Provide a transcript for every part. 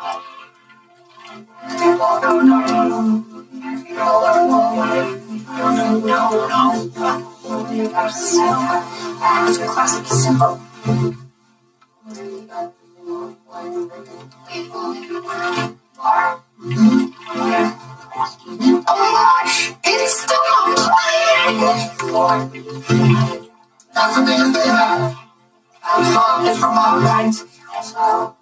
It's a Klasky Csupo. That's the biggest they have. I'm sorry, it's from all right. So,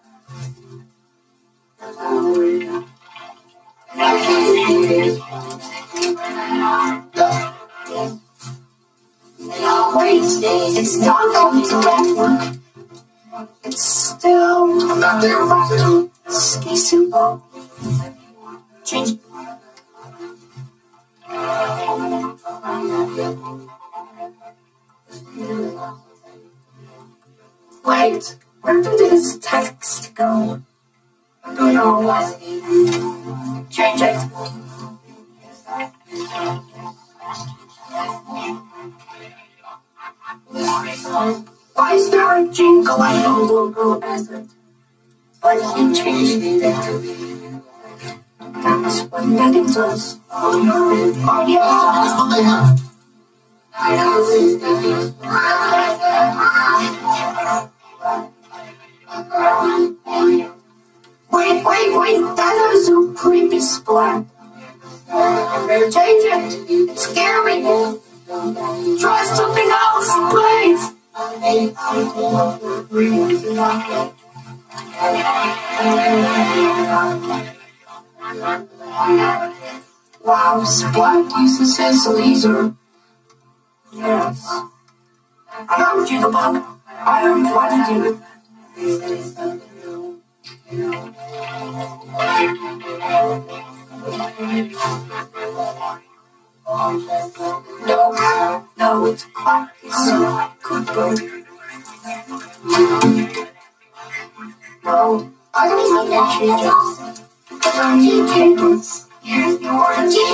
it's not going to work. It's still I'm not there you. Stay simple. Change. Wait, where did this text go? I don't know. Change it. Why is there a jingle? I no longer as it. But he changed it. That's what Megan does. Oh yeah. That's what they have. Wait, splat. Change it. It's scary. Try something else, please. Wow, Splat uses his laser. Yes. I you, the bug. I you. No, no, it's clock. It's a good book. No, I don't want to change it. Because I need change.